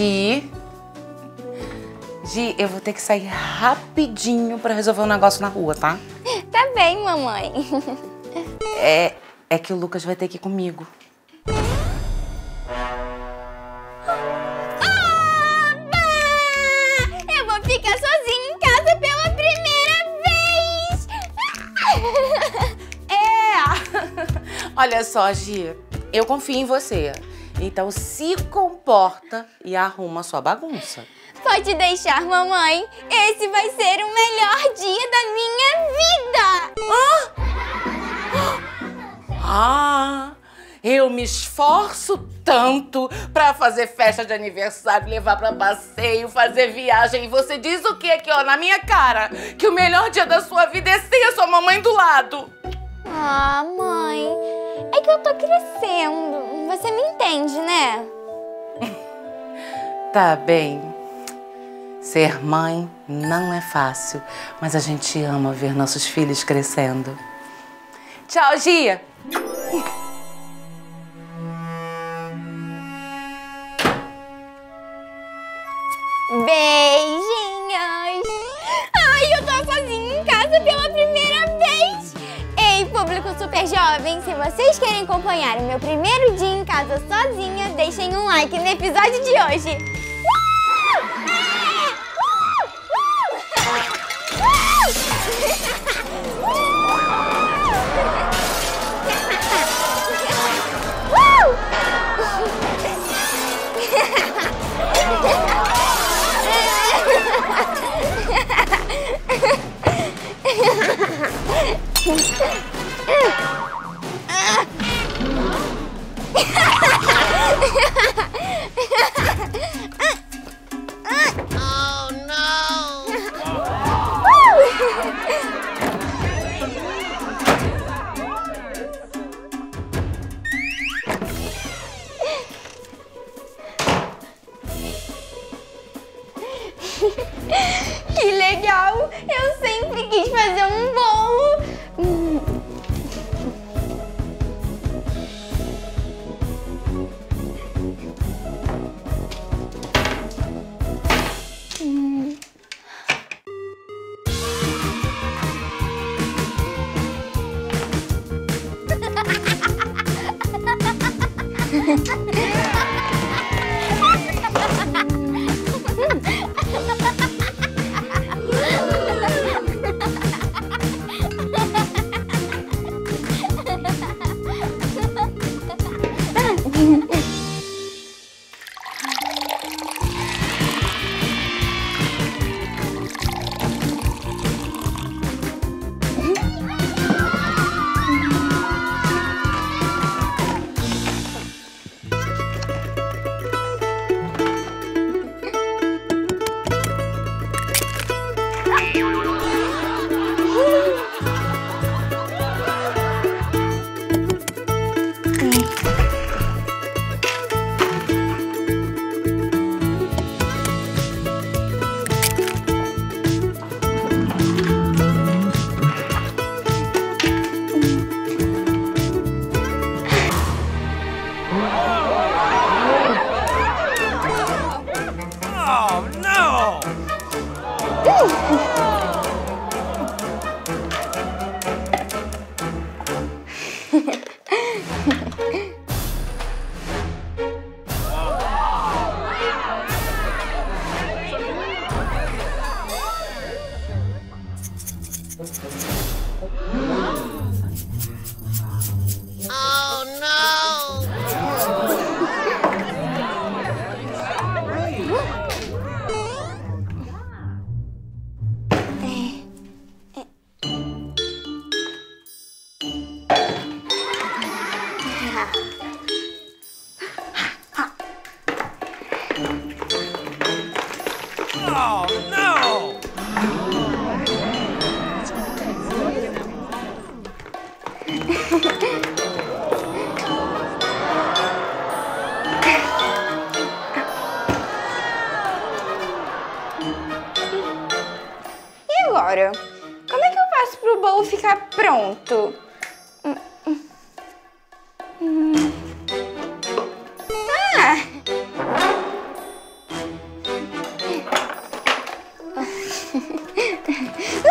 Gi. Gi, eu vou ter que sair rapidinho pra resolver um negócio na rua, tá? Tá bem, mamãe. É, é que o Lucas vai ter que ir comigo. Oba! Eu vou ficar sozinha em casa pela primeira vez! É! Olha só, Gi, eu confio em você. Então se comporta e arruma sua bagunça. Pode deixar, mamãe. Esse vai ser o melhor dia da minha vida! Ah, eu me esforço tanto pra fazer festa de aniversário, levar pra passeio, fazer viagem. E você diz o que aqui, ó, na minha cara? Que o melhor dia da sua vida é sem a sua mamãe do lado. Ah, mãe. É que eu tô crescendo. Você me entende, né? Tá bem. Ser mãe não é fácil, mas a gente ama ver nossos filhos crescendo. Tchau, Gia! Beijinhos! Super se vocês querem acompanhar o meu primeiro dia em casa sozinha, deixem um like no episódio de hoje! E agora? Como é que eu faço pro bolo ficar pronto? Ah!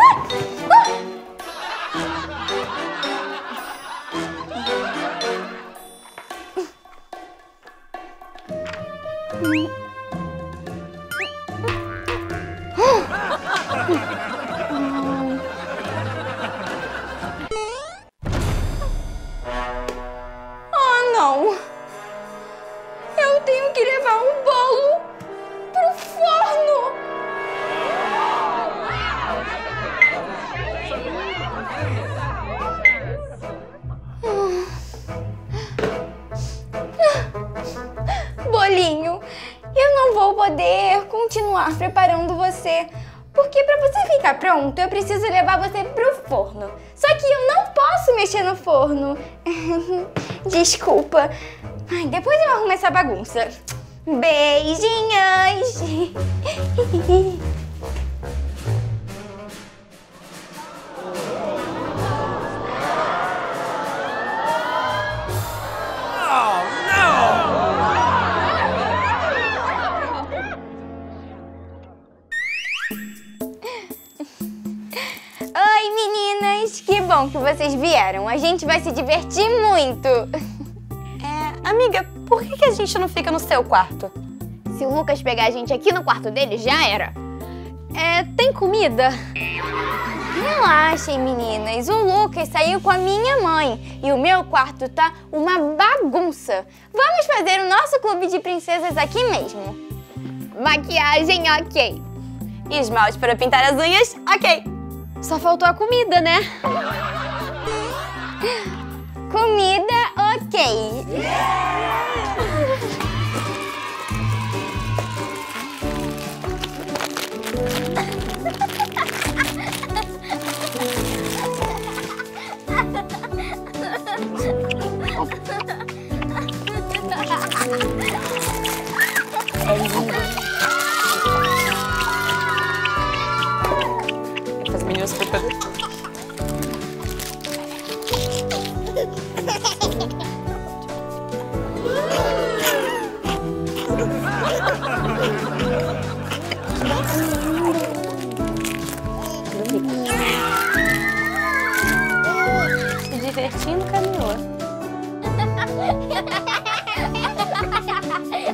poder continuar preparando você. Porque pra você ficar pronto, eu preciso levar você pro forno. Só que eu não posso mexer no forno. Desculpa. Ai, depois eu arrumo essa bagunça. Beijinhos! bom que vocês vieram. A gente vai se divertir muito. É, amiga, por que, que a gente não fica no seu quarto? Se o Lucas pegar a gente aqui no quarto dele, já era. É, tem comida? Relaxem, meninas. O Lucas saiu com a minha mãe e o meu quarto tá uma bagunça. Vamos fazer o nosso clube de princesas aqui mesmo. Maquiagem, ok. Esmalte para pintar as unhas? Ok. Só faltou a comida, né? Comida, ok.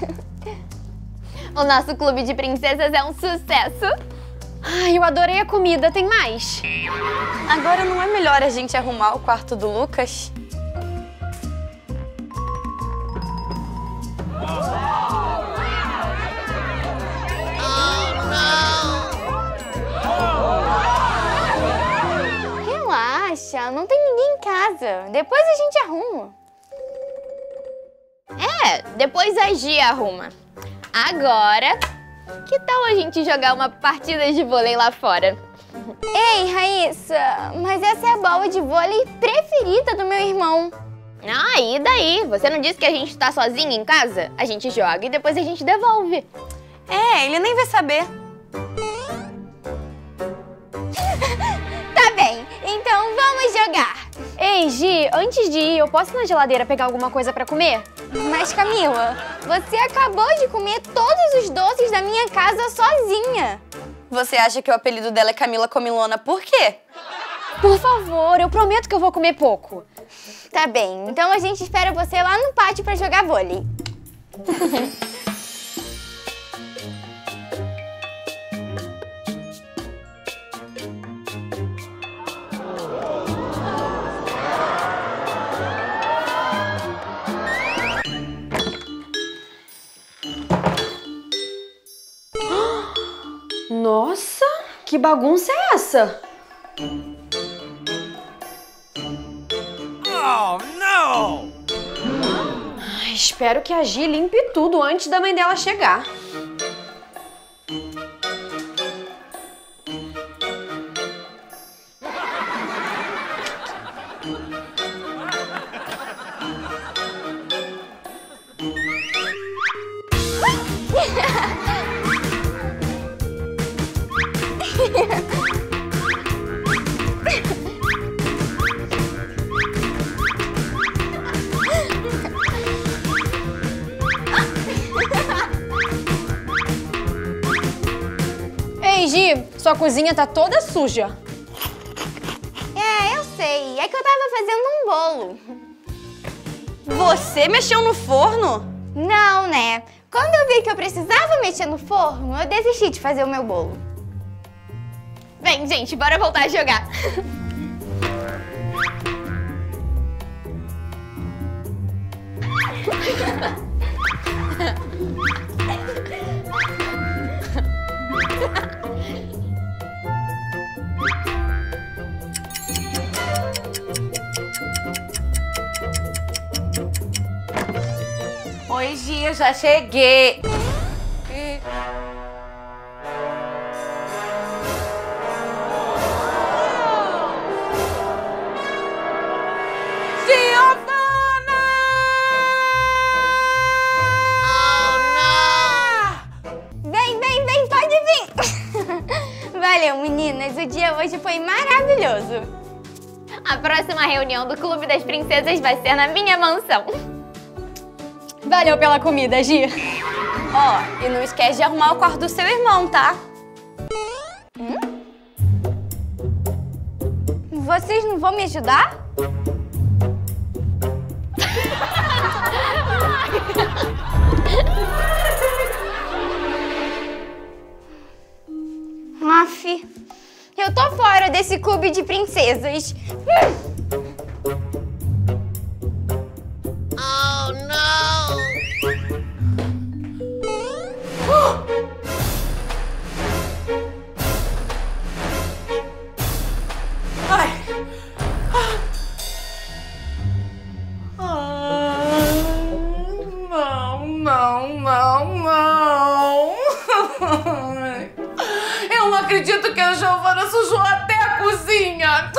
O nosso clube de princesas é um sucesso. Ai, eu adorei a comida. Tem mais? Agora não é melhor a gente arrumar o quarto do Lucas? Relaxa, não tem ninguém em casa. Depois a gente arruma. É, depois a Gia arruma. Agora, que tal a gente jogar uma partida de vôlei lá fora? Ei, Raíssa, mas essa é a bola de vôlei preferida do meu irmão. Ah, e daí? Você não disse que a gente tá sozinha em casa? A gente joga e depois a gente devolve. É, ele nem vai saber. Tá bem, então vamos jogar. Ei, Gi, antes de ir, eu posso ir na geladeira pegar alguma coisa pra comer? Mas Camila, você acabou de comer todos os doces da minha casa sozinha. Você acha que o apelido dela é Camila Comilona por quê? Por favor, eu prometo que eu vou comer pouco. Tá bem, então a gente espera você lá no pátio pra jogar vôlei. Nossa, que bagunça é essa? Oh! Ai, espero que a Gi limpe tudo antes da mãe dela chegar. Sua cozinha tá toda suja. É, eu sei. É que eu tava fazendo um bolo. Você mexeu no forno? Não, né? Quando eu vi que eu precisava mexer no forno, eu desisti de fazer o meu bolo. Vem, gente, bora voltar a jogar. Gia, já cheguei. Giovana! Vem, vem, vem, pode vir. Valeu, meninas. O dia hoje foi maravilhoso. A próxima reunião do Clube das Princesas vai ser na minha mansão. Valeu pela comida, Gi. Ó, e não esquece de arrumar o quarto do seu irmão, tá? Vocês não vão me ajudar? Aff, eu tô fora desse clube de princesas. Ai. Não, não, não. Eu não acredito que a Giovana sujou até a cozinha.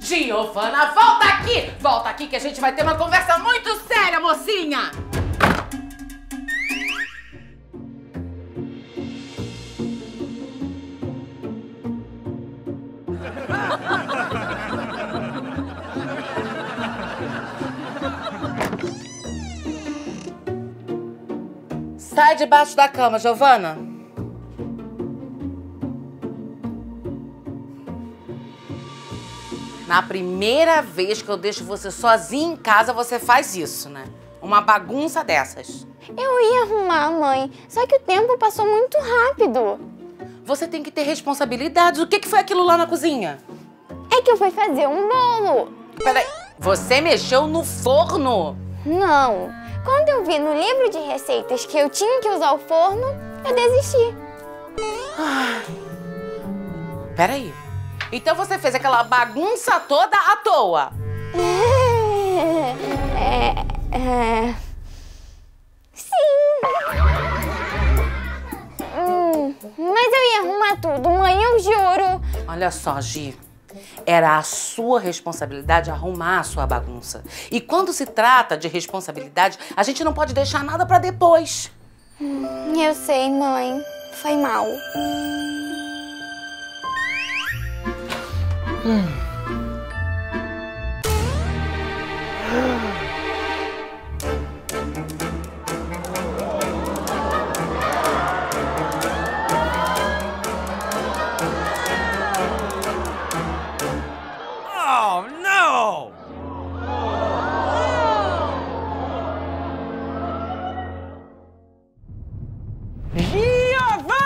Giovana, volta aqui! Volta aqui que a gente vai ter uma conversa muito séria, mocinha! Sai debaixo da cama, Giovana. Na primeira vez que eu deixo você sozinha em casa, você faz isso, né? Uma bagunça dessas. Eu ia arrumar, mãe, só que o tempo passou muito rápido. Você tem que ter responsabilidades. O que que foi aquilo lá na cozinha? É que eu fui fazer um bolo. Peraí, você mexeu no forno? Não. Quando eu vi no livro de receitas que eu tinha que usar o forno, eu desisti. Peraí. Então você fez aquela bagunça toda à toa. É, é... Sim. Hum, mas eu ia arrumar tudo, mãe, eu juro. Olha só, Gi. Era a sua responsabilidade arrumar a sua bagunça. E quando se trata de responsabilidade, a gente não pode deixar nada pra depois. Eu sei, mãe. Foi mal. Oh, Giovana!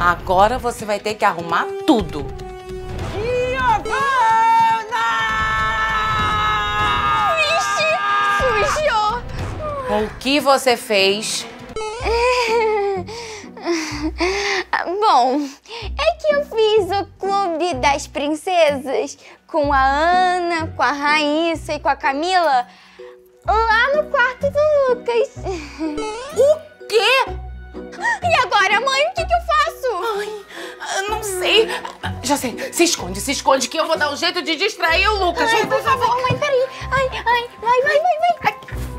Agora você vai ter que arrumar tudo. Giovana! Vixe, sujou! O que você fez? É. Bom, é que eu fiz o Clube das Princesas com a Ana, com a Raíssa e com a Camila lá no quarto do Lucas. O quê? E agora, mãe, o que, que eu faço? Ai, eu não sei. Já sei. Se esconde, se esconde que eu vou dar um jeito de distrair o Lucas. Ai, por favor, mãe, peraí. Ai, ai, vai, vai, vai, vai.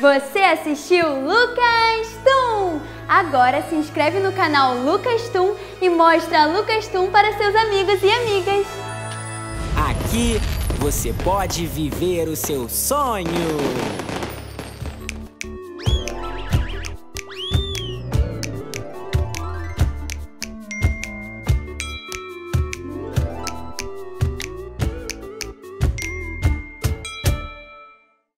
Você assistiu Lucas Tum? Agora se inscreve no canal Lucas Tum e mostra Lucas Tum para seus amigos e amigas. Aqui você pode viver o seu sonho.